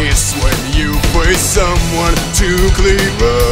kiss when you face someone to clear.